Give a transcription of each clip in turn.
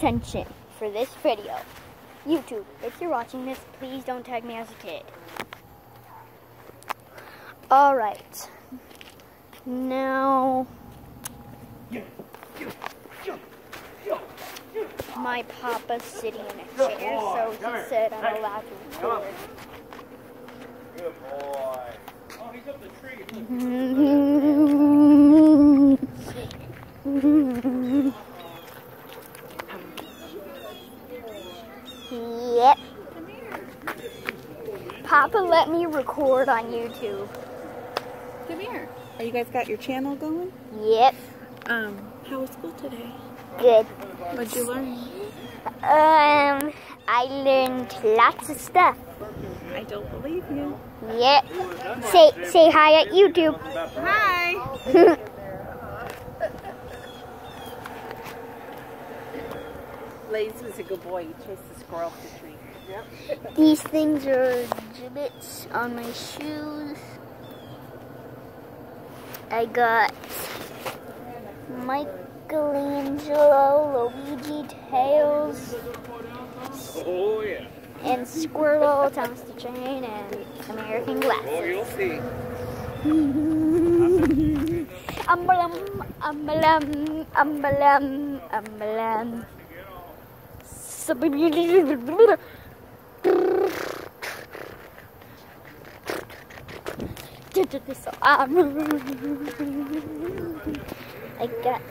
attention for this video. YouTube, if you're watching this, please don't tag me as a kid. Alright. Now, my papa's sitting in a chair, so he said I'm allowed to record. Good boy. Oh, he's up the tree. Yep. Papa let me record on YouTube. Come here. Are you guys got your channel going? Yep. Um, how was school today? Good. What'd you learn? Um, I learned lots of stuff. I don't believe you. Yep. Say say hi at YouTube. Hi. Blaze was a good boy. He chased the squirrel up the tree. These things are Jibbitz on my shoes. I got Michelangelo, Luigi, Tails, Oh, yeah. and Squirtle, Thomas the Train, and American Oh, Glasses. you'll see. Umbalam, umbalam, umbalam, umbalam. So, um, I got,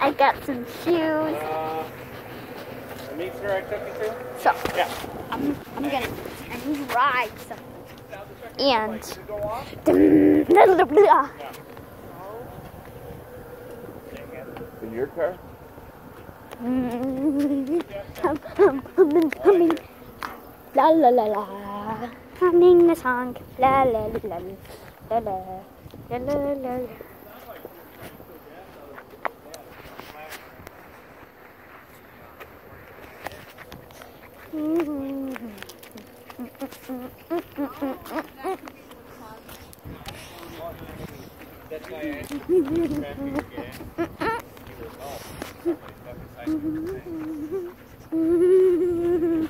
I got some shoes. Uh, the meat store I took you to? So, Yeah. I'm, I'm gonna try something. And Go off? In your car? hum, hum, humming, humming. La la la la. Humming a song. La la la la. La la. La la la la. That's why I asked you to put it Hum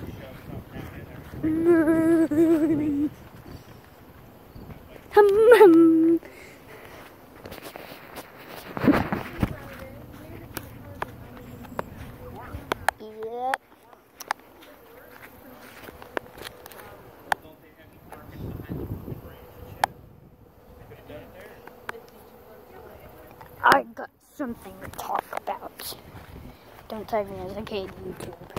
hum. I got something to talk about. Don't type me as a kid, YouTube.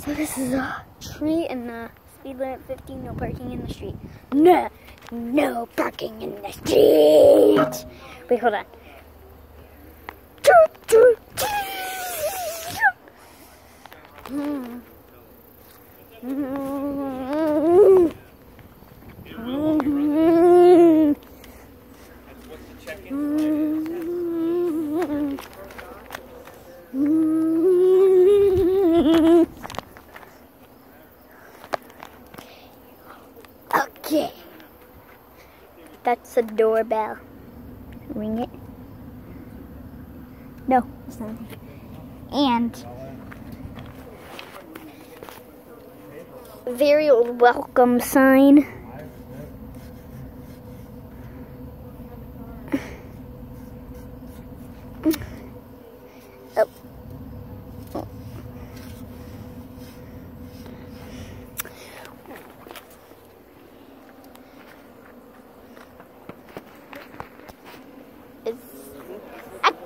So this is a tree in the speed limit 50, no parking in the street. No, no parking in the street. Wait, hold on. Hmm. Hmm. Hmm. What's the check-in? Okay. That's a doorbell. Ring it. No, it's not. And very welcome sign.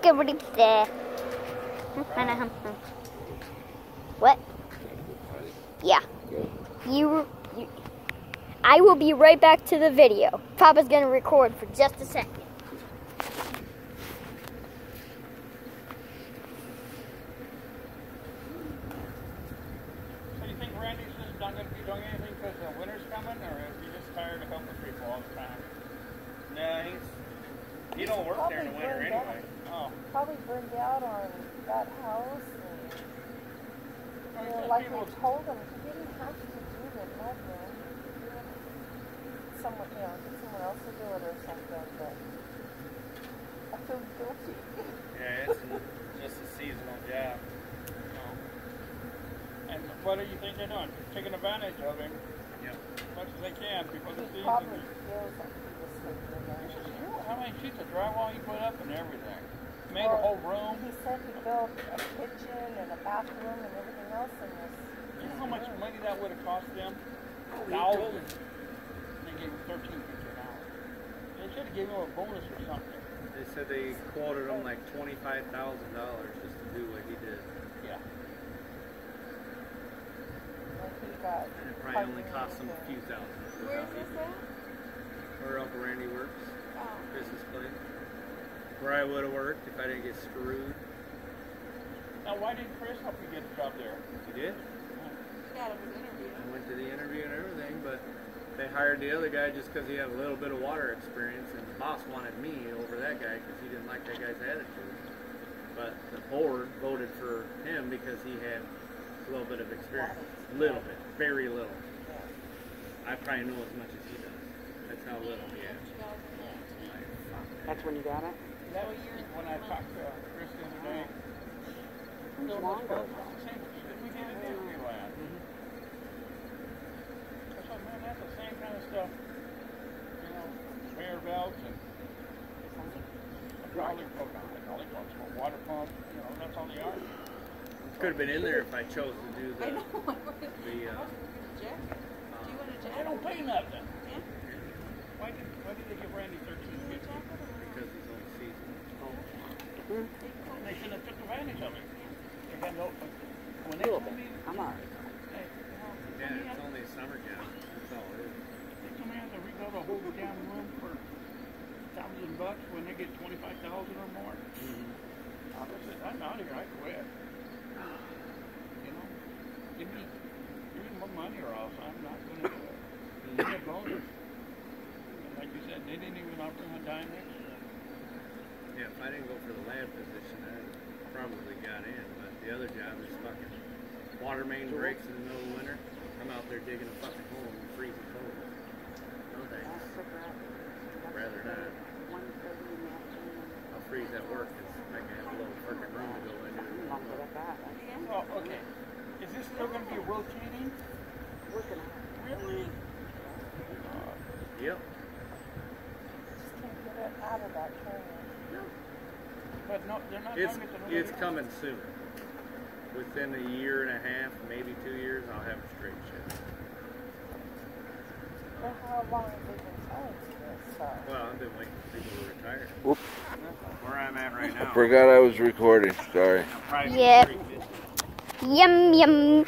Activity there. What? Yeah. You, you. I will be right back to the video. Papa's gonna record for just a second. So you think Randy's just not going to be doing anything because the winter's coming, or is he just tired of helping people all the time? No, he's he don't work there in the winter anyway. Probably burned out on that house and Well, you he know, said like people- we told him he didn't have to do the mud. Someone you know, get someone else to do it or something, but I feel guilty. Yeah, it's just a seasonal job. And what do you think they're doing? Taking advantage of him Yep. as much as they can before the He season. probably feels like he was sleeping in there. He says, "You know how many sheets of drywall he put up and everything? Made a whole room. He said he built a kitchen and a bathroom and everything else in this. You know how much money that would have cost them? Oh, Thousands. They gave him thirteen fifty an hour. They should have given him a bonus or something. They said they quoted him like twenty-five thousand dollars just to do what he did. Yeah. Like he got. And it probably only cost him a few thousand. Where's this at? Where Uncle Randy works, Oh. business place. Where I would have worked if I didn't get screwed. Now, why didn't Chris help you get the job there? He did. Yeah, it was interviewed. I went to the interview and everything, but they hired the other guy just because he had a little bit of water experience, and the boss wanted me over that guy because he didn't like that guy's attitude. But the board voted for him because he had a little bit of experience, little bit, very little. I probably know as much as he does. That's how little he has. That's when you got it? that what you're... When I talked to Chris the other day. Who's Longo? We did an interview last. I thought, man, that's the same kind of stuff. You know, conveyor belts and... Hydraulic pump, hydraulic pumps, but water pump. You know, that's all they are. Could have been in there if I chose to do the... I know. the, uh, Jack? Do you want a jack? I don't pay nothing. Yeah? Why did, why did they give Randy 13 They shouldn't have took advantage of it. They got no, when they told me, I'm all right. hey, know, Yeah, it's only a summer job. That's all it is. they told me I had to rebuild a whole damn room for thousand bucks when they get twenty-five thousand or more. I said, I'm out of here, I quit. You know, give me, give me more money or else I'm not gonna do it. Give me a bonus. And like you said, they didn't even offer him a dime extra. Yeah, if I didn't go for the lab position, I probably got in. But the other job is fucking water main breaks in the middle of winter. I'm out there digging a fucking hole and freezing cold. No thanks. Rather not. One thirty in. I'll freeze at work because I can have a little fucking room to go into. Not good at that. Oh, okay. Is this still gonna be rotating? Working on it. Really? Yep. Just can't get it out of that train. But no, they're not It's done with it's rotation. coming soon. Within a year and a half, maybe two years, I'll have a straight shift. But how long have they been telling you this stuff? Well, I've been waiting for people to retire. Whoop. Where I'm at right now. I Forgot I was recording. Sorry. Probably Yeah. 350. Yum yum.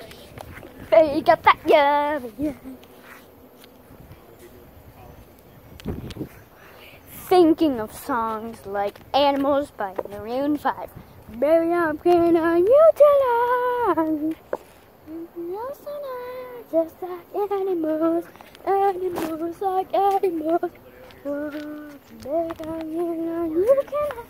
They got that yum yum. Thinking of songs like Animals by Maroon 5. Baby, I'm getting on you tonight. Just tonight, Just like animals, animals like animals. Baby, I'm getting on you tonight.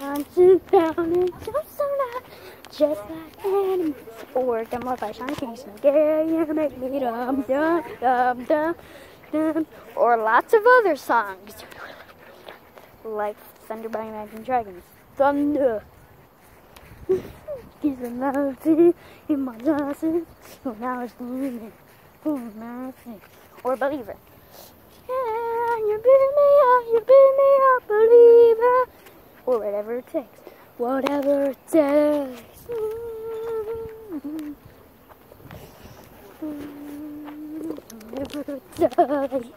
I'm sit down and just tonight, just like animals. Or them love by Sean Kingston. Yeah, you make me dum dum dum dum dum. Or lots of other songs like Thunder by Imagine Dragons. Thunder. He's a melody in my glasses. So now it's moving. Oh. Or Believer. Yeah, you beat me up, you beat me up, believer. Or whatever it takes. Whatever it takes. Whatever it takes.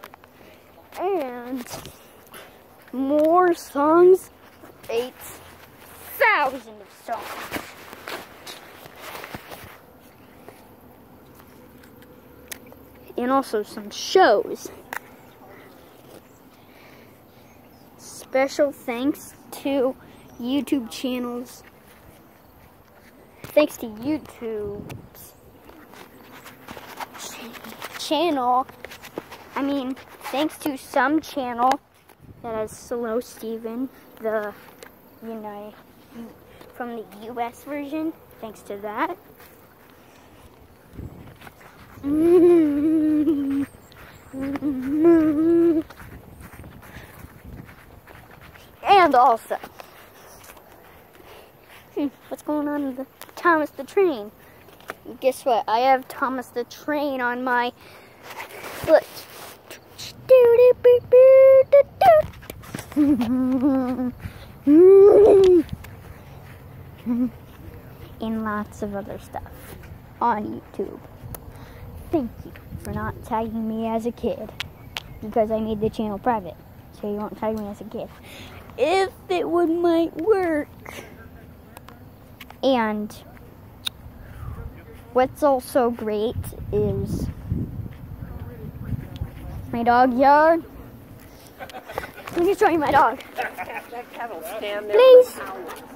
And more songs. Eight thousand of songs. And also some shows. Special thanks to YouTube channels. Thanks to YouTube's ch- channel. I mean, thanks to some channel that has Slow Steven, the from the US version. Thanks to that. And also, what's going on with Thomas the Train? guess what? I have Thomas the Train on my foot. and lots of other stuff on YouTube. Thank you for not tagging me as a kid because I made the channel private, so you won't tag me as a kid. If it would might work. And what's also great is my dog yard. Let me show you my dog. That cat will stand there. Please.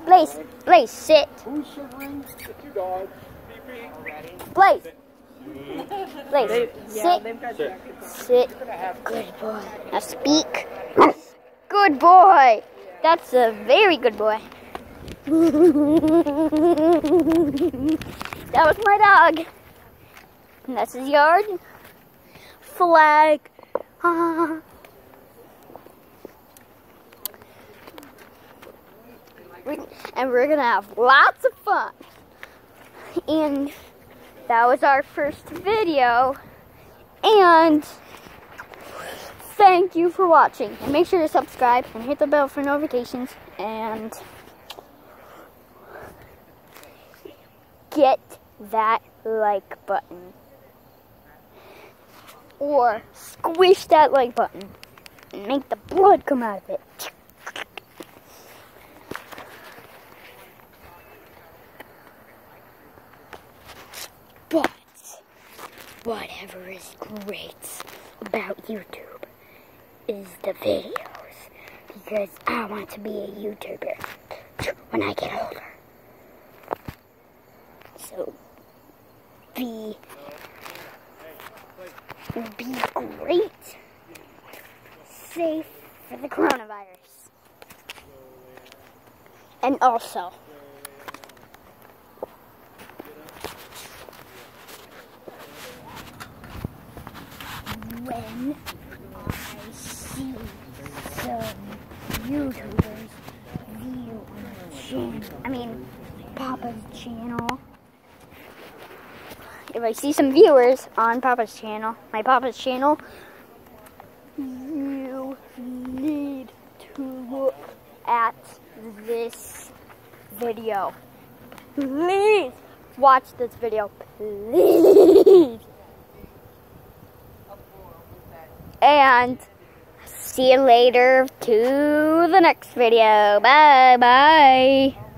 Blaze, Blaze, sit. Who's shivering? The two dogs. Blaze. Blaze, sit. they've got jackets. Sit. Good boy. Now speak. Good boy. That's a very good boy. that was my dog. And that's his yard. Flag. Ah. And we're gonna have lots of fun. And that was our first video. And thank you for watching. And make sure to subscribe and hit the bell for notifications. And get that like button. Or squish that like button. And make the blood come out of it. But whatever is great about YouTube is the videos. Because I want to be a YouTuber when I get older. So be be great. Safe for the coronavirus. And also when I see some YouTubers view my channel, I mean Papa's channel. If I see some viewers on Papa's channel, my Papa's channel, you need to look at this video. Please watch this video. Please. And see you later to the next video. Bye bye.